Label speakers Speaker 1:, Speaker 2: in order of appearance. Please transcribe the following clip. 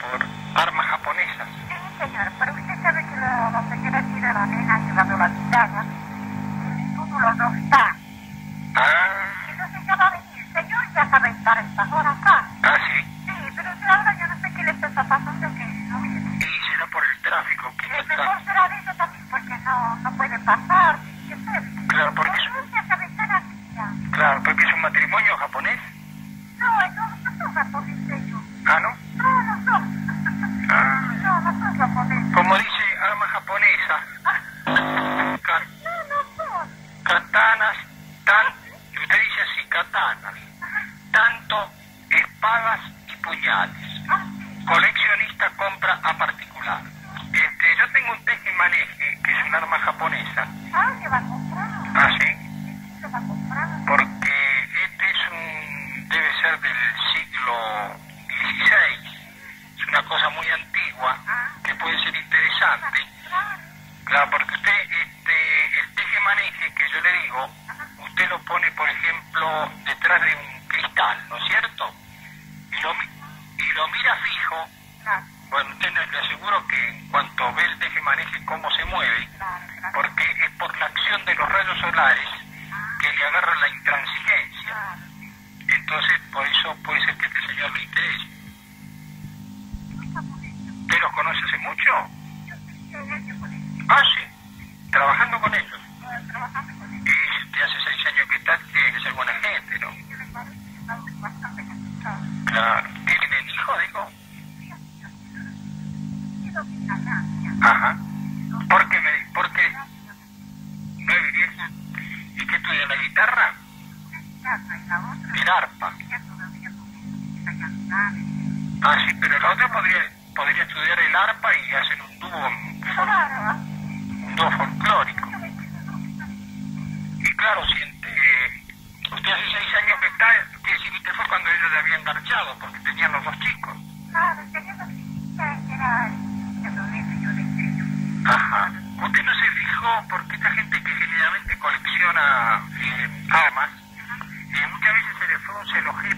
Speaker 1: por armas japonesas.
Speaker 2: Sí, señor, pero usted sabe que lo, donde quiere ir a la nena llevando la guitarra, el título no está.
Speaker 1: Ah,
Speaker 2: Entonces ya va a venir, señor, ya sabe estar esta hora acá.
Speaker 1: ah, sí.
Speaker 2: Sí, pero ahora yo no sé qué le está pasando que no viene.
Speaker 1: Y será por el tráfico que
Speaker 2: El
Speaker 1: está.
Speaker 2: mejor será de eso también porque no, no puede pasar. ¿Qué sé?
Speaker 1: Claro, porque es,
Speaker 2: No, ya sabe estar aquí ya.
Speaker 1: claro, porque es un matrimonio japonés.
Speaker 2: No, no, no son japoneses
Speaker 1: Katanas, tan, usted dice así, katanas. Tanto espadas y puñales.
Speaker 2: Ah.
Speaker 1: Coleccionista compra a particular. Este, yo tengo un teje-maneje, que es un arma japonesa.
Speaker 2: Ah, se va a comprar.
Speaker 1: Ah, sí.
Speaker 2: Va a comprar.
Speaker 1: Porque este es un, debe ser del siglo XVI. Es una cosa muy antigua que puede ser interesante.
Speaker 2: Claro,
Speaker 1: porque usted lo pone, por ejemplo, detrás de un cristal, ¿no es cierto? Y lo, y lo mira fijo. Bueno, usted le aseguro que en cuanto ve el teje-maneje cómo se mueve, porque es por la acción de los rayos solares que le agarra la intransigencia. Entonces, por eso puede ser que este señor le interese.
Speaker 2: Muy japonés.
Speaker 1: ¿Usted los conoce hace mucho?
Speaker 2: Yo estoy años con ellos.
Speaker 1: Ah, sí. Trabajando con ellos.
Speaker 2: Estoy trabajando con ellos.
Speaker 1: Y usted hace seis años que está, tiene que ser buena gente, ¿no?
Speaker 2: Yo les parece que están bastante cansados.
Speaker 1: Claro. ¿Tienen hijos, digo?
Speaker 2: Quiero que ganancia.
Speaker 1: Ajá. ¿Por qué? Me, ¿Por qué? ¿Nueve y diez? ¿Y qué estudian la guitarra?
Speaker 2: Casa
Speaker 1: El arpa. Ah, sí, pero la otra podría, podría estudiar el arpa y hacer un dúo, un dúo folclórico. Y claro, si eh, usted hace seis años que está, quiere decir que fue cuando ellos le habían garchado, porque tenían los dos chicos.
Speaker 2: El.
Speaker 1: Ajá. Usted no se fijó porque esta gente que generalmente colecciona eh, armas, le frunce